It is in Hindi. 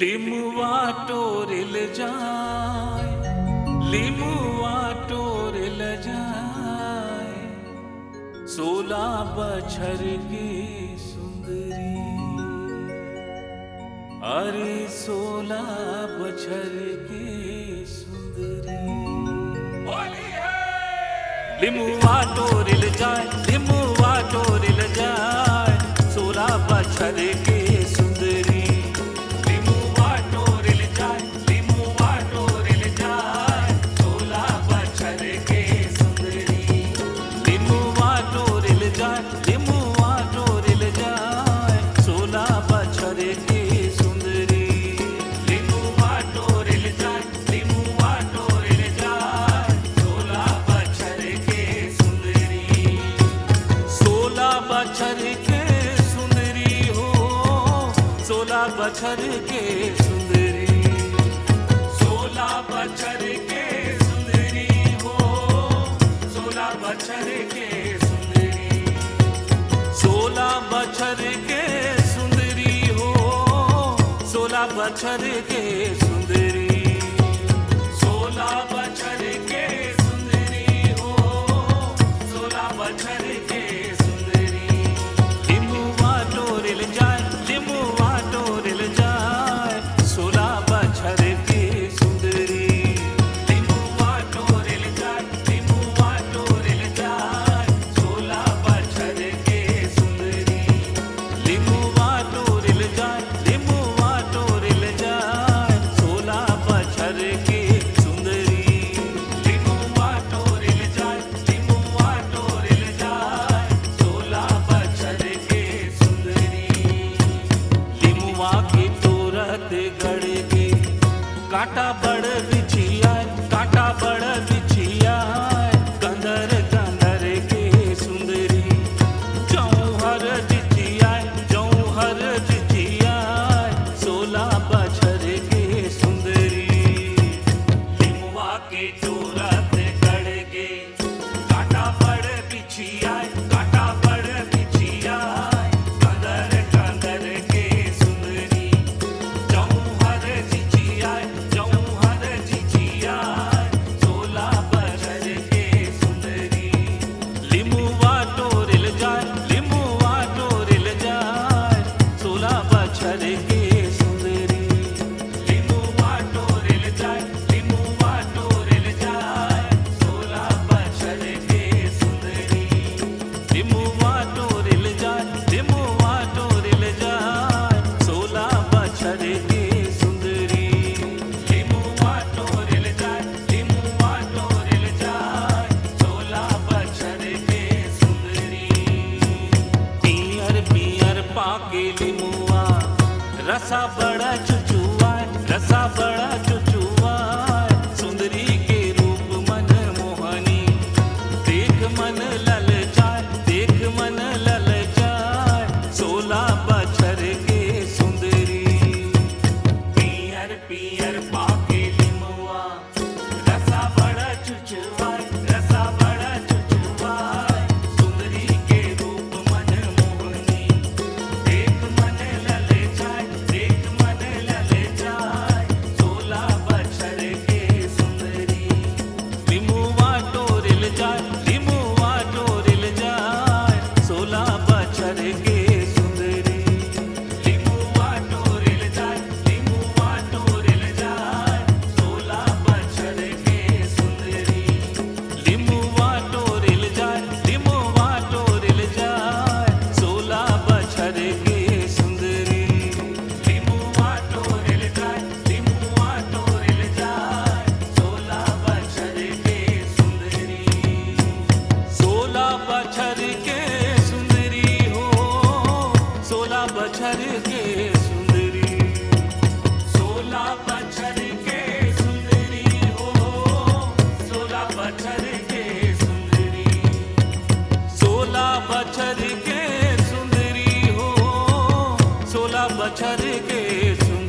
लिमुआ टोरिल जाए लिमुआ टोरिल जाए। सोला बछर की सुंदरी अरे सोला बछर की सुंदरी। लिमुआ टोरिल जाए लिमुआ टोरिल जाए सोला बछर सोलह बछर के सुंदरी। सोलह बछर के सुंदरी हो। सोलह बछर के सुंदरी। सोलह बछर के सुंदरी हो। सोलह बछर के কাটা रसा बड़ा चुचुआ रसा बड़ा चुचुआ। छर के सुन